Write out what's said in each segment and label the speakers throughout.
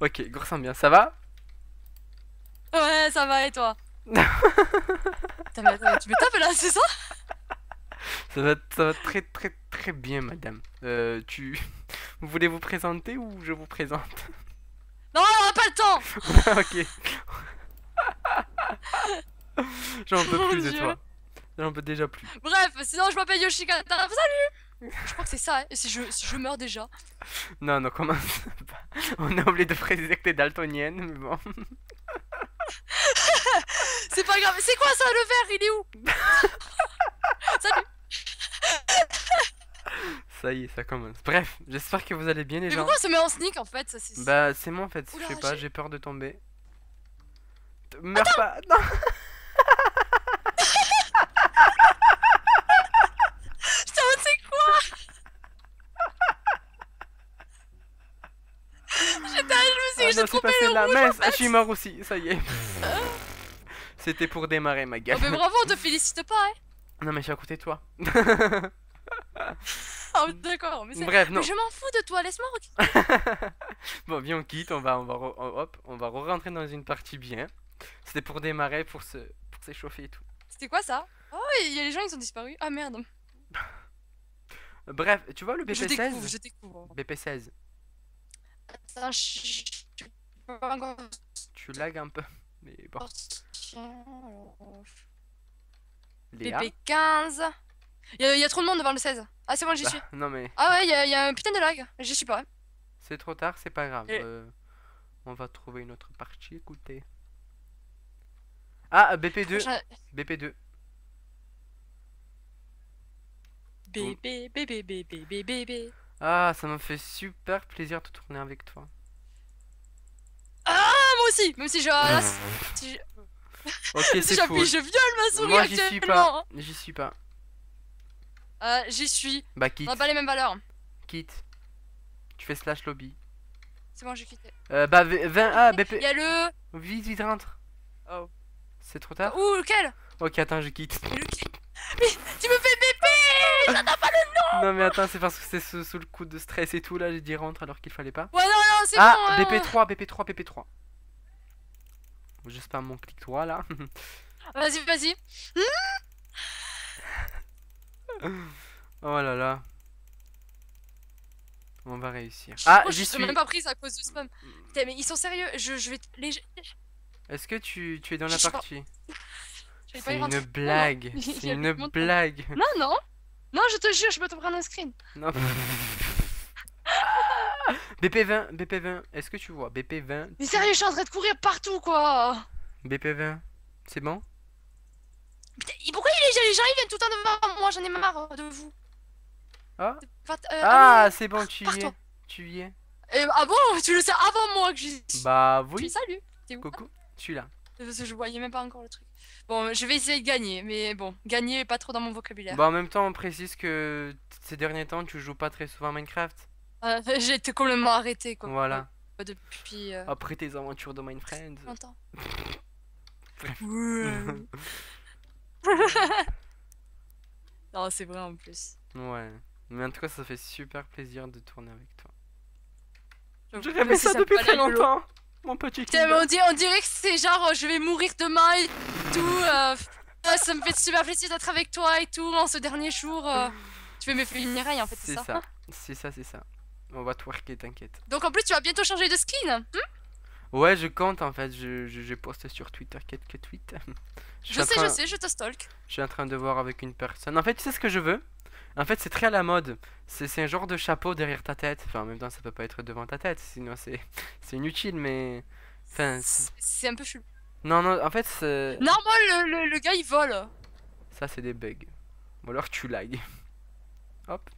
Speaker 1: Ok, gros bien, ça va
Speaker 2: Ouais, ça va et toi Putain, mais attends, Tu me tapes là, c'est ça
Speaker 1: ça va, ça va très très très bien, madame. Euh, tu... Vous voulez vous présenter ou je vous présente
Speaker 2: Non, on a pas le temps
Speaker 1: Ok. J'en peux plus de toi. J'en peux déjà plus.
Speaker 2: Bref, sinon je m'appelle Yoshikata. Salut Je crois que c'est ça, hein, si je, si je meurs déjà.
Speaker 1: Non, non, comment On a oublié de préciser que t'es daltonienne, mais bon.
Speaker 2: c'est pas grave. C'est quoi ça, le verre Il est où? Salut
Speaker 1: Ça y est, ça commence. Bref, j'espère que vous allez bien les
Speaker 2: mais
Speaker 1: gens.
Speaker 2: pourquoi ça met en sneak en fait? Ça,
Speaker 1: Bah c'est moi en fait, je sais pas, j'ai peur de tomber. Meurs pas Non
Speaker 2: Putain, c'est quoi J'étais, je me suis la
Speaker 1: Mais
Speaker 2: je
Speaker 1: suis mort aussi, ça y est. C'était pour démarrer ma gueule.
Speaker 2: Oh, mais bravo, on te félicite pas, hein
Speaker 1: Non mais je suis à côté de toi.
Speaker 2: Ah d'accord, mais,
Speaker 1: Bref, non.
Speaker 2: mais je m'en fous de toi, laisse-moi
Speaker 1: Bon, bien on quitte, on va, on va, hop, on va re-rentrer dans une partie bien. C'était pour démarrer, pour se, pour s'échauffer et tout.
Speaker 2: C'était quoi ça? Oh, il y a les gens, ils ont disparu. Ah merde.
Speaker 1: Bref, tu vois le BP16
Speaker 2: Je découvre, je découvre.
Speaker 1: BP16.
Speaker 2: Attends, je...
Speaker 1: Tu lags un peu, mais bon.
Speaker 2: BP15. Il y, a trop de monde devant le 16. Ah, c'est bon, j'y
Speaker 1: bah,
Speaker 2: suis.
Speaker 1: Non, mais.
Speaker 2: Ah, ouais, il y, a un putain de lag. J'y suis pas.
Speaker 1: C'est trop tard, c'est pas grave. Euh, on va trouver une autre partie, écoutez. Ah, BP2. BP2.
Speaker 2: BP, BP, BP, BP.
Speaker 1: Ah, ça m'a fait super plaisir de tourner avec toi.
Speaker 2: Ah, moi aussi, même si je. si
Speaker 1: Ok, c'est
Speaker 2: cool. Je viole ma souris
Speaker 1: Moi, j'y suis pas. J'y suis pas.
Speaker 2: Euh, j'y suis.
Speaker 1: Bah quitte.
Speaker 2: On a pas les mêmes valeurs.
Speaker 1: Quitte. Tu fais slash lobby.
Speaker 2: C'est bon, j'ai quitté.
Speaker 1: Euh, bah 20 ah BP.
Speaker 2: Il y a le.
Speaker 1: Vite, vite rentre.
Speaker 2: Oh.
Speaker 1: C'est trop tard.
Speaker 2: Ouh, lequel
Speaker 1: Ok, attends, je quitte.
Speaker 2: Mais tu me fais BP J'entends pas le
Speaker 1: nom Non mais attends, c'est parce que c'est sous, le coup de stress et tout là, j'ai dit rentre alors qu'il fallait pas.
Speaker 2: Ouais, non, non, c'est
Speaker 1: ah,
Speaker 2: bon.
Speaker 1: BP3, BP3, BP3. J'espère mon clic droit là.
Speaker 2: Vas-y, vas-y.
Speaker 1: oh là là. On va réussir. Ah, j'y suis.
Speaker 2: même pas prise à cause du spam. Putain, mais ils sont sérieux. Je, je vais. Les...
Speaker 1: Est-ce que tu, tu es dans la partie?
Speaker 2: C'est
Speaker 1: une blague. C'est une blague.
Speaker 2: Non, non. Non, je te jure, je peux te prendre un screen.
Speaker 1: Non. BP20, BP20, est-ce que tu vois? BP20
Speaker 2: Mais sérieux, je suis en train de courir partout quoi
Speaker 1: BP20, c'est bon?
Speaker 2: Putain, pourquoi les gens ils viennent tout le temps devant moi J'en ai marre de vous.
Speaker 1: Ah, euh, ah c'est bon, tu y es. Tu y es.
Speaker 2: Euh, ah bon Tu le sais avant moi que j'y
Speaker 1: Bah oui.
Speaker 2: salut.
Speaker 1: Coucou, je suis là.
Speaker 2: Parce que je voyais même pas encore le truc. Bon, je vais essayer de gagner, mais bon, gagner est pas trop dans mon vocabulaire.
Speaker 1: Bah en même temps, on précise que ces derniers temps, tu joues pas très souvent à Minecraft.
Speaker 2: Euh, j'ai été complètement arrêté quoi.
Speaker 1: Voilà.
Speaker 2: Depuis.
Speaker 1: Après tes aventures de Minecraft.
Speaker 2: Longtemps. non, c'est vrai en plus.
Speaker 1: Ouais. Mais en tout cas, ça fait super plaisir de tourner avec toi. J'ai rêvé ça depuis très longtemps. Mon petit
Speaker 2: on, dirait, on dirait que c'est genre je vais mourir demain et tout. Euh, ça me fait super plaisir d'être avec toi et tout en ce dernier jour. Euh, tu veux me faire une en fait, c'est ça
Speaker 1: C'est ça, c'est ça. On va twerker, t'inquiète.
Speaker 2: Donc en plus, tu vas bientôt changer de skin. Hmm
Speaker 1: ouais, je compte en fait. Je, je, poste sur Twitter quelques tweets.
Speaker 2: je, sais, je sais, je te stalk.
Speaker 1: Je suis en train de voir avec une personne. En fait, tu sais ce que je veux? En fait, c'est très à la mode. C'est un genre de chapeau derrière ta tête. Enfin, en même temps, ça peut pas être devant ta tête, sinon c'est inutile, mais. Enfin.
Speaker 2: C'est un peu chelou.
Speaker 1: Non, non, en fait, c'est.
Speaker 2: Non, moi, le, le, gars il vole.
Speaker 1: Ça, c'est des bugs. Ou alors tu lag. Hop.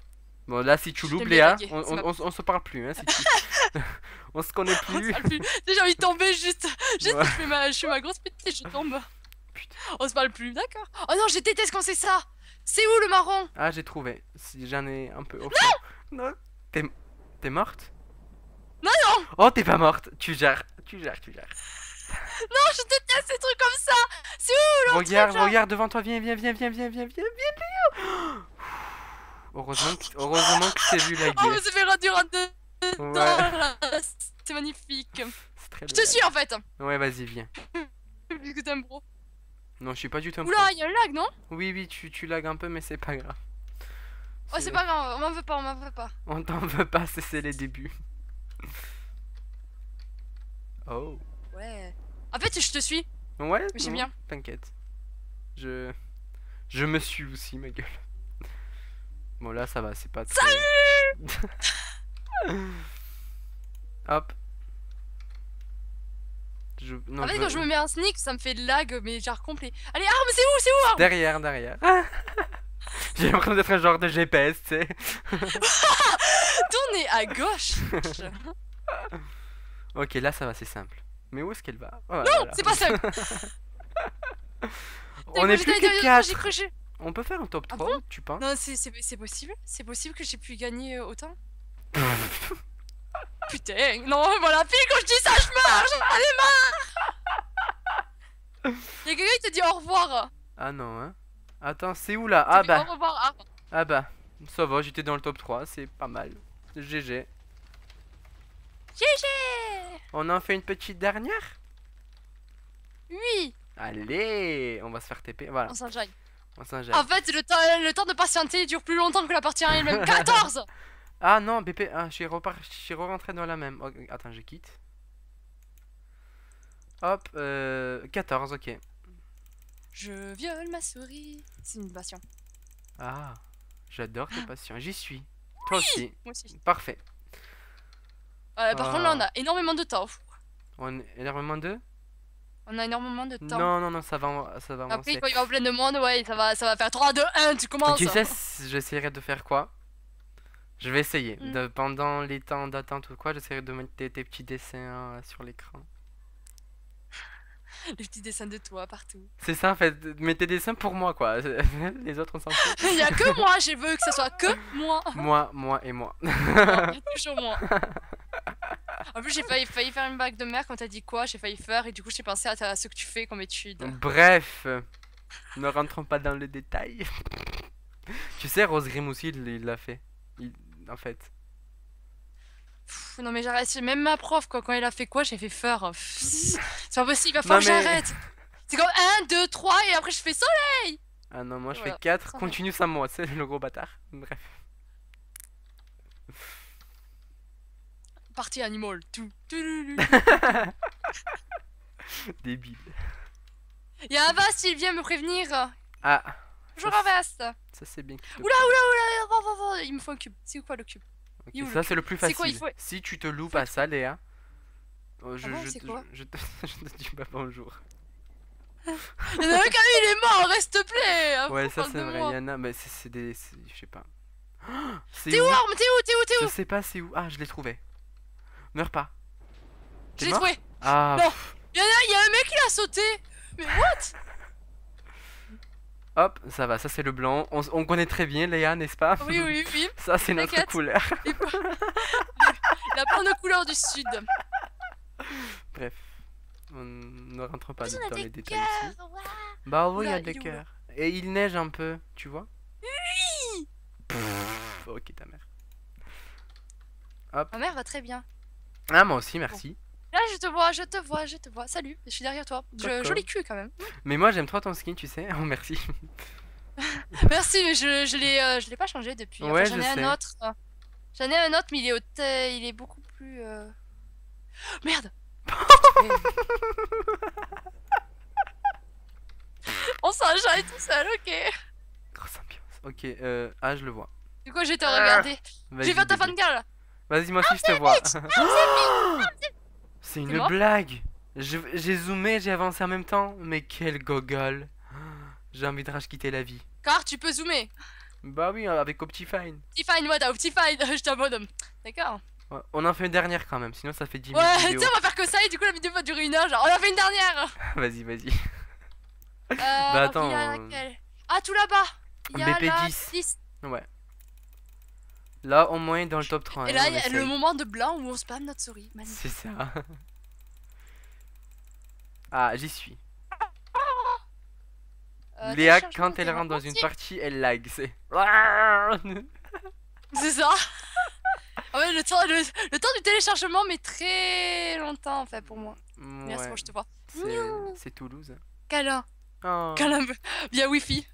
Speaker 1: Bon, là, si tu loupes, Léa, on, on, on, se parle plus. Hein, si tu... on se connaît plus.
Speaker 2: J'ai envie de tomber juste. Juste, je, fais ma, je fais ma grosse petite je tombe. Putain. On se parle plus, d'accord. Oh non, je déteste quand c'est ça. C'est où le marron?
Speaker 1: Ah, j'ai trouvé. Si j'en ai un peu.
Speaker 2: non
Speaker 1: Non T'es T'es morte?
Speaker 2: Non, non
Speaker 1: Oh, t'es pas morte. Tu gères, tu gères, tu gères.
Speaker 2: Non, je déteste ces trucs comme ça C'est où
Speaker 1: le Regarde, regarde devant toi, viens, viens, viens, viens, viens, viens, viens, viens, viens Heureusement que, heureusement que t'es vu la gueule.
Speaker 2: Oh, mais ça fait rendu en deux ouais. magnifique.
Speaker 1: C'est très
Speaker 2: Je te suis en fait.
Speaker 1: Ouais, vas-y, viens.
Speaker 2: Vu que t'es un pro.
Speaker 1: Non, je suis pas du tout un
Speaker 2: Oula,
Speaker 1: pro.
Speaker 2: il y a un lag, non?
Speaker 1: Oui, oui, tu, tu lags un peu, mais c'est pas grave.
Speaker 2: Oh, c'est pas grave, on m'en veut pas, on m'en veut pas.
Speaker 1: On t'en veut pas, c'est les débuts. Oh.
Speaker 2: Ouais. En fait, je te suis.
Speaker 1: Ouais,
Speaker 2: j'aime bien.
Speaker 1: T'inquiète. Je. Je me suis aussi, ma gueule. Bon, là, ça va, c'est pas très... Hop. Je... Non,
Speaker 2: en fait,
Speaker 1: je
Speaker 2: quand je me mets un sneak, ça me fait lag, mais genre complet. Allez, arme, c'est où C'est où arme?
Speaker 1: Derrière, derrière. J'ai l'impression d'être un genre de GPS, tu sais.
Speaker 2: Tournez à gauche.
Speaker 1: Ok, là, ça va, c'est simple. Mais où est-ce qu'elle va? Oh,
Speaker 2: non, c'est pas ça.
Speaker 1: On est plus que
Speaker 2: J'ai
Speaker 1: 4
Speaker 2: cru.
Speaker 1: On peut faire un top
Speaker 2: Ah
Speaker 1: 3, tu penses
Speaker 2: Non, c'est possible C'est possible que j'ai pu gagner autant Putain, non, voilà, pile quand je dis ça, je meurs J'en ai marre Y'a quelqu'un qui te dit au revoir
Speaker 1: Ah non, hein. Attends, c'est où là? Ah bah,
Speaker 2: Au revoir, ah.
Speaker 1: ah bah. Ça va, j'étais dans le top 3, c'est pas mal. GG.
Speaker 2: GG
Speaker 1: On en fait une petite dernière?
Speaker 2: Oui,
Speaker 1: Allez, on va se faire TP. Voilà,
Speaker 2: on s'enjaille. En fait, le temps, le temps de patienter dure plus longtemps que la partie 1 elle-même. 14
Speaker 1: Ah non, BP, ah, je suis suis rentré dans la même. Attends, je quitte. Hop, euh, 14, ok.
Speaker 2: Je viole ma souris. C'est une passion.
Speaker 1: Ah, j'adore tes passions. J'y suis. Toi aussi.
Speaker 2: Moi aussi.
Speaker 1: Parfait.
Speaker 2: Euh, par contre, là, on
Speaker 1: Ah.
Speaker 2: a énormément de temps.
Speaker 1: On est énormément de
Speaker 2: On a énormément de temps.
Speaker 1: Non, non, non, ça va, ça va
Speaker 2: Après, quand il va en plein de monde, ouais, ça va, ça va faire 3, 2, 1, tu commences.
Speaker 1: Tu sais, j'essaierai de faire quoi? Je vais essayer.
Speaker 2: Mm.
Speaker 1: De, pendant les temps d'attente ou quoi, j'essaierai de mettre tes, tes petits dessins euh, sur l'écran.
Speaker 2: Les petits dessins de toi partout.
Speaker 1: C'est ça en fait, mets tes dessins pour moi quoi. les autres on s'en fout.
Speaker 2: Il y a que moi, je veux que ce soit que moi.
Speaker 1: moi, moi et moi.
Speaker 2: Non, toujours moi. En plus, j'ai failli, failli faire une bague de mer quand t'as dit quoi, j'ai failli faire et du coup, j'ai pensé à, ce que tu fais comme étude.
Speaker 1: Bref, ne rentrons pas dans le détail. tu sais, Rose Grimm aussi, il l'a fait. Il- en fait.
Speaker 2: Pff, non, mais j'arrête, même ma prof, quoi, quand elle a fait quoi, j'ai fait faire. C'est pas possible, il va falloir que
Speaker 1: mais-
Speaker 2: j'arrête. C'est comme 1, 2, 3 et après je fais ça.
Speaker 1: Ah non, moi je
Speaker 2: Voilà,
Speaker 1: fais 4,
Speaker 2: ça va.
Speaker 1: continue sans moi, c'est le gros bâtard. Bref.
Speaker 2: Partie animal. Tout.
Speaker 1: Débile.
Speaker 2: Il y a un vaste, il vient me prévenir.
Speaker 1: Ah,
Speaker 2: Bonjour un vaste.
Speaker 1: ça c'est bien.
Speaker 2: Oula, oula, oula, va, il me faut un cube. C'est quoi le cube?
Speaker 1: Ça c'est le plus facile.
Speaker 2: quoi, il faut-
Speaker 1: Si tu te loupes à ça, Léa, euh, je,
Speaker 2: Ah bon,
Speaker 1: je, te-
Speaker 2: quoi?
Speaker 1: je, te, je te dis pas bonjour.
Speaker 2: Il y en a un qui il est mort, reste te plaît. hein,
Speaker 1: Ouais, ça c'est vrai, il y en a, mais c'est des. Je sais pas. C'est
Speaker 2: T'es où, Arme? T'es où? T'es où? T'es
Speaker 1: Je
Speaker 2: où?
Speaker 1: sais pas, c'est où Ah, je l'ai trouvé. Meurs pas. Mort
Speaker 2: trouvé.
Speaker 1: Ah,
Speaker 2: Non.
Speaker 1: pff,
Speaker 2: Il y en a, y a un mec qui a sauté. Mais what?
Speaker 1: Hop, ça va, ça c'est le blanc. On, on connaît très bien Léa, n'est-ce pas?
Speaker 2: Oui, oui, oui.
Speaker 1: Ça c'est notre
Speaker 2: T'inquiète.
Speaker 1: couleur.
Speaker 2: Il a plein de couleurs du sud.
Speaker 1: Bref, on ne rentre pas dans les détails ici.
Speaker 2: ouais.
Speaker 1: Bah oui, il y a des cœurs. Et il neige un peu, tu vois? Oui Ok, ta mère.
Speaker 2: Ma mère va très bien.
Speaker 1: Ah, moi aussi, merci.
Speaker 2: Là, je te vois, je te vois, je te vois. Salut, je suis derrière toi. Je- joli cul quand même.
Speaker 1: Mais moi, j'aime trop ton skin, tu sais. Oh, merci.
Speaker 2: Merci, mais je, je l'ai euh, je l'ai pas changé depuis. Enfin, j'en
Speaker 1: je
Speaker 2: ai
Speaker 1: sais.
Speaker 2: un autre. euh, J'en ai un autre, mais il est, au il est beaucoup plus. euh, Merde On s'enjaille tout seul, ok.
Speaker 1: Grosse ambiance. Ok, euh... ah, je le vois.
Speaker 2: Du coup, je vais te regarder.
Speaker 1: Vas-y,
Speaker 2: J'ai fait ta fan girl.
Speaker 1: Vas-y, moi aussi, je te vois. C'est une blague. J'ai zoomé, j'ai avancé en même temps. Mais quel gogol. J'ai envie de rage quitter la vie.
Speaker 2: Car tu peux zoomer.
Speaker 1: Bah oui, avec Optifine.
Speaker 2: Optifine, what Optifine. Je t'en mode. D'accord.
Speaker 1: Ouais, on en fait une dernière quand même, sinon ça fait 10
Speaker 2: Ouais,
Speaker 1: minutes
Speaker 2: tu
Speaker 1: vidéo.
Speaker 2: sais, on va faire que ça et du coup, la vidéo va durer une heure. Genre, on a fait une dernière.
Speaker 1: Vas-y, vas-y.
Speaker 2: Euh,
Speaker 1: Bah, attends,
Speaker 2: il y a
Speaker 1: euh,
Speaker 2: Ah, tout là-bas. Il y a
Speaker 1: BP
Speaker 2: la
Speaker 1: 10.
Speaker 2: 10.
Speaker 1: Ouais. Là, au moins dans le top 3.
Speaker 2: Et
Speaker 1: hein,
Speaker 2: là, il y a le moment de blanc où on spam notre souris.
Speaker 1: C'est ça. Ah, j'y suis.
Speaker 2: Euh,
Speaker 1: Léa, quand elle rentre dans une partie, elle lag. C'est.
Speaker 2: Ça. Ah ouais, le temps, le, le temps du téléchargement met très longtemps en fait pour moi. Merci, moi je te vois.
Speaker 1: c'est- Toulouse.
Speaker 2: Câlin,
Speaker 1: Oh.
Speaker 2: câlin via Wi-Fi.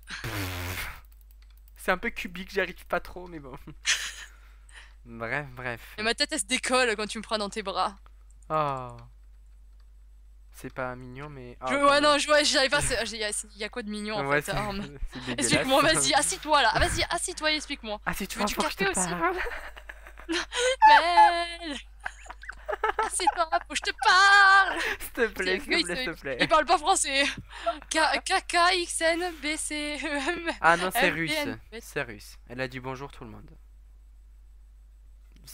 Speaker 1: C'est un peu cubique, j'y arrive pas trop, mais bon. Bref, bref.
Speaker 2: Et ma tête elle se décolle quand tu me prends dans tes bras.
Speaker 1: Oh. C'est pas mignon, mais.
Speaker 2: Je- ouais, non, je, ouais, j'arrive pas. Il y, a- il y a quoi de mignon en
Speaker 1: Ouais,
Speaker 2: fait hein. Explique-moi, vas-y, assis-toi là. Ah, Vas-y, assis-toi et explique-moi.
Speaker 1: Ah, si
Speaker 2: Tu veux du café aussi faut que je te parle
Speaker 1: S'il te plaît, s'il te plaît, s'il te
Speaker 2: Il
Speaker 1: plaît.
Speaker 2: parle pas français. K, K, K, X, N, B, C, E.
Speaker 1: Ah non, c'est russe. C'est russe. Elle a dit bonjour tout le monde.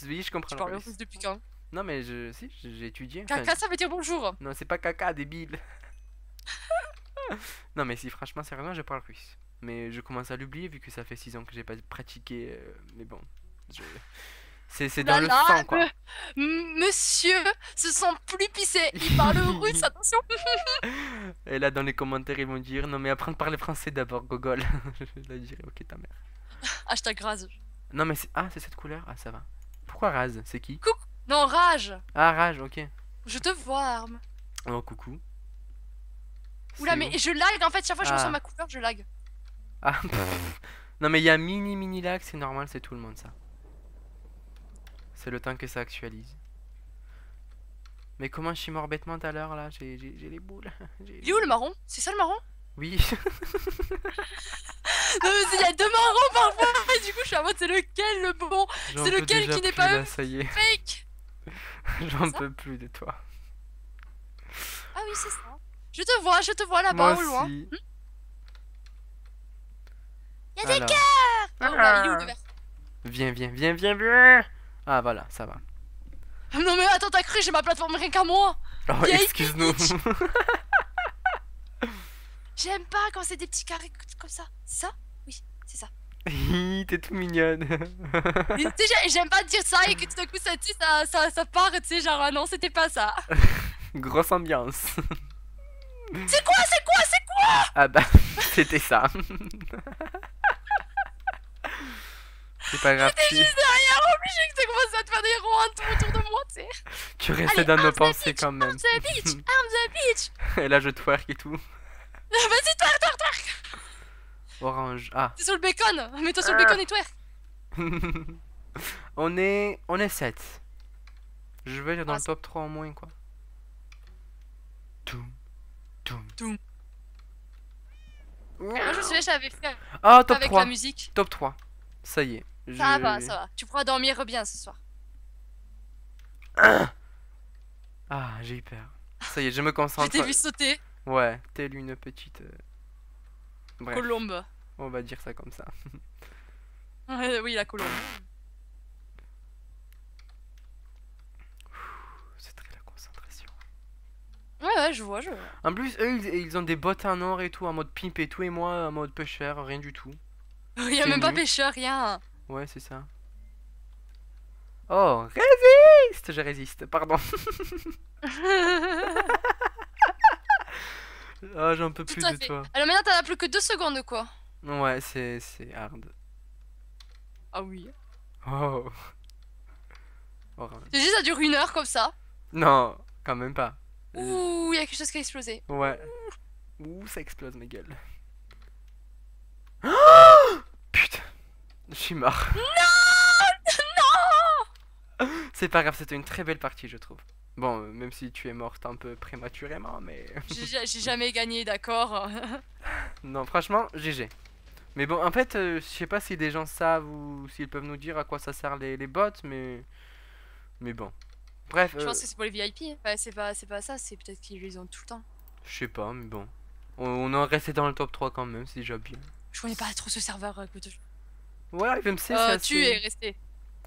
Speaker 1: Oui, je comprends
Speaker 2: Tu
Speaker 1: le
Speaker 2: parles
Speaker 1: russe.
Speaker 2: depuis quand?
Speaker 1: Non, mais je. Si, j'ai étudié. enfin,
Speaker 2: Caca, ça veut dire bonjour.
Speaker 1: Non, c'est pas caca, débile. non, mais si, franchement, sérieusement, je parle russe. Mais je commence à l'oublier vu que ça fait 6 ans que j'ai pas pratiqué. euh, mais bon. je- C'est c'est dans
Speaker 2: Là,
Speaker 1: le
Speaker 2: là,
Speaker 1: sang, quoi.
Speaker 2: Monsieur se sent plus pissé. Il parle russe, attention.
Speaker 1: Et là, dans les commentaires, ils vont dire Non, mais apprends à parler français d'abord, gogol. je vais dire Ok, ta mère.
Speaker 2: Hashtag rase.
Speaker 1: Non, mais c'est. Ah, c'est cette couleur? Ah, ça va. Pourquoi rase C'est qui?
Speaker 2: Non, rage.
Speaker 1: Ah, rage, ok.
Speaker 2: Je te vois, arme.
Speaker 1: Oh, coucou.
Speaker 2: Oula, mais je lag en fait. Chaque fois que je
Speaker 1: Ah.
Speaker 2: ressens ma couleur, je lag.
Speaker 1: Ah, pff. non mais il y a mini mini lag, c'est normal, c'est tout le monde ça. C'est le temps que ça actualise. Mais comment je suis mort bêtement tout à l'heure là? J'ai les boules.
Speaker 2: Il est où le marron? C'est ça le marron?
Speaker 1: Oui.
Speaker 2: Non, mais il y a deux marrons parfois. Et du coup, je suis en mode c'est lequel le bon? C'est lequel qui n'est pas
Speaker 1: là,
Speaker 2: un
Speaker 1: Ça y est,
Speaker 2: fake
Speaker 1: j'en peux plus de toi.
Speaker 2: Ah oui, c'est ça. Je te vois, je te vois là-bas au loin.
Speaker 1: aussi.
Speaker 2: Il y a des cœurs Oh là, il est où le vert
Speaker 1: Viens, viens, viens, viens, viens. Ah voilà, ça va.
Speaker 2: Non mais attends, t'as cru, j'ai ma plateforme rien qu'à moi
Speaker 1: Oh, excuse-nous.
Speaker 2: J'aime pas quand c'est des petits carrés comme ça. C'est ça? C'est ça.
Speaker 1: T'es tout mignonne.
Speaker 2: Tu sais, j'ai- j'aime pas dire ça et que tout d'un coup ça, ça, ça, ça part, tu sais, genre ah non, c'était pas ça.
Speaker 1: Grosse ambiance.
Speaker 2: C'est quoi, c'est quoi, c'est quoi?
Speaker 1: Ah bah, c'était ça. C'est pas grave, tu,
Speaker 2: Juste derrière, obligé que tu commences à te faire des ronds tout autour de moi, tu sais.
Speaker 1: tu restais dans nos pensées quand même.
Speaker 2: Arm the beach, arm the beach.
Speaker 1: Et là, je twerk et tout.
Speaker 2: Vas-y.
Speaker 1: Orange. Ah.
Speaker 2: T'es sur le bacon, mets-toi sur le bacon et twerk.
Speaker 1: on est on est 7. Je vais dans
Speaker 2: Ah,
Speaker 1: le
Speaker 2: c'est-
Speaker 1: top 3 au moins quoi. Toum. Toum.
Speaker 2: Toum. Moi, je me souviens, j'avais fait
Speaker 1: Ah, top
Speaker 2: avec
Speaker 1: 3.
Speaker 2: la musique.
Speaker 1: Top 3. Ça y est.
Speaker 2: Ça
Speaker 1: je-
Speaker 2: va, ça va. Tu pourras dormir bien ce soir.
Speaker 1: Ah, j'ai eu peur. Ça y est, je me
Speaker 2: Je
Speaker 1: concentre.
Speaker 2: t'ai vu sauter,
Speaker 1: Ouais, telle une petite. Bref,
Speaker 2: colombe.
Speaker 1: on va dire ça comme ça.
Speaker 2: Ouais, oui, la colombe.
Speaker 1: C'est très la concentration.
Speaker 2: Ouais, ouais, je vois, je vois.
Speaker 1: En plus, eux, ils, ils ont des bottes en or et tout, en mode pimp et tout, et moi, en mode pêcheur, rien du tout.
Speaker 2: Il y a même pas pêcheur, rien.
Speaker 1: Ouais, c'est ça. Oh, résiste Je résiste, pardon. Ah, j'en peux
Speaker 2: Tout
Speaker 1: plus
Speaker 2: à
Speaker 1: de
Speaker 2: fait.
Speaker 1: toi.
Speaker 2: Alors maintenant, t'en as plus que deux secondes, quoi.
Speaker 1: Ouais, c'est hard.
Speaker 2: Ah oui.
Speaker 1: Oh.
Speaker 2: C'est juste, ça dure une heure comme ça.
Speaker 1: Non, quand même pas.
Speaker 2: Ouh, il y a quelque chose qui a explosé.
Speaker 1: Ouais. Ouh, ça explose ma gueule. Oh Putain. Je suis mort. Non C'est pas grave, c'était une très belle partie, je trouve. Bon, euh, même si tu es morte un peu prématurément, mais...
Speaker 2: J'ai jamais gagné, d'accord.
Speaker 1: non, franchement, GG. Mais bon, en fait, euh, je sais pas si des gens savent ou s'ils peuvent nous dire à quoi ça sert les, les bots, mais... Mais bon. Bref,
Speaker 2: Je
Speaker 1: euh,
Speaker 2: pense que c'est pour les VIP. Enfin, c'est pas, c'est pas ça, c'est peut-être qu'ils les ont tout le temps.
Speaker 1: je sais pas, mais bon. On, on en resté dans le top 3 quand même, c'est déjà bien.
Speaker 2: Je connais pas trop ce serveur. euh, écoute.
Speaker 1: Ouais, FMC, c'est
Speaker 2: Euh,
Speaker 1: assez-
Speaker 2: tu es resté.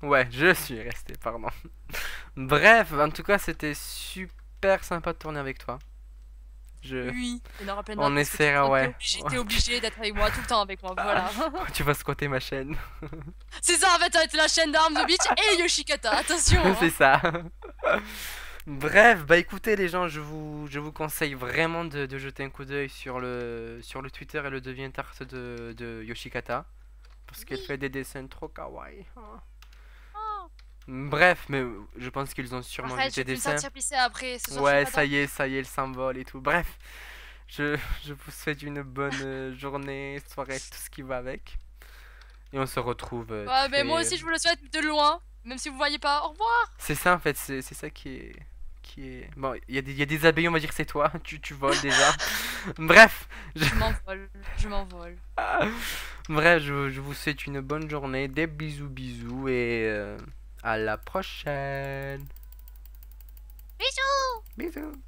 Speaker 1: Ouais, je suis resté, pardon. Bref, en tout cas, c'était super sympa de tourner avec toi. Je...
Speaker 2: Oui. Il aura plein
Speaker 1: On essaiera, ouais.
Speaker 2: T'es obligé d'être avec moi tout le temps avec moi, voilà.
Speaker 1: tu vas squatter ma chaîne.
Speaker 2: c'est ça en fait, ça va être la chaîne d'armes de Beach et Yoshikata, attention. hein.
Speaker 1: c'est ça. Bref, bah écoutez les gens, je vous, je vous conseille vraiment de, de jeter un coup d'œil sur le, sur le Twitter et le DeviantArt de, de Yoshikata. Parce qu'elle fait des dessins trop kawaii. Oh. Bref, mais je pense qu'ils ont sûrement
Speaker 2: Arrête,
Speaker 1: vu
Speaker 2: je
Speaker 1: tes dessins.
Speaker 2: sentir pisser après. Ce soir,
Speaker 1: Ouais,
Speaker 2: je
Speaker 1: ça y est, ça y est, elle s'envole et tout. Bref, je, je vous souhaite une bonne euh, journée, soirée, tout ce qui va avec. Et on se retrouve. euh,
Speaker 2: Ouais, mais moi aussi, je vous le souhaite de loin. Même si vous voyez pas. Au revoir.
Speaker 1: C'est ça en fait, c'est c'est ça qui est. Qui est... Bon, il y, a des- il y a des abeilles, on va dire que c'est toi, tu, tu voles déjà. Bref,
Speaker 2: Je m'envole. Je m'envole.
Speaker 1: bref, je, je vous souhaite une bonne journée, des bisous bisous et euh, à la prochaine.
Speaker 2: Bisous
Speaker 1: Bisous.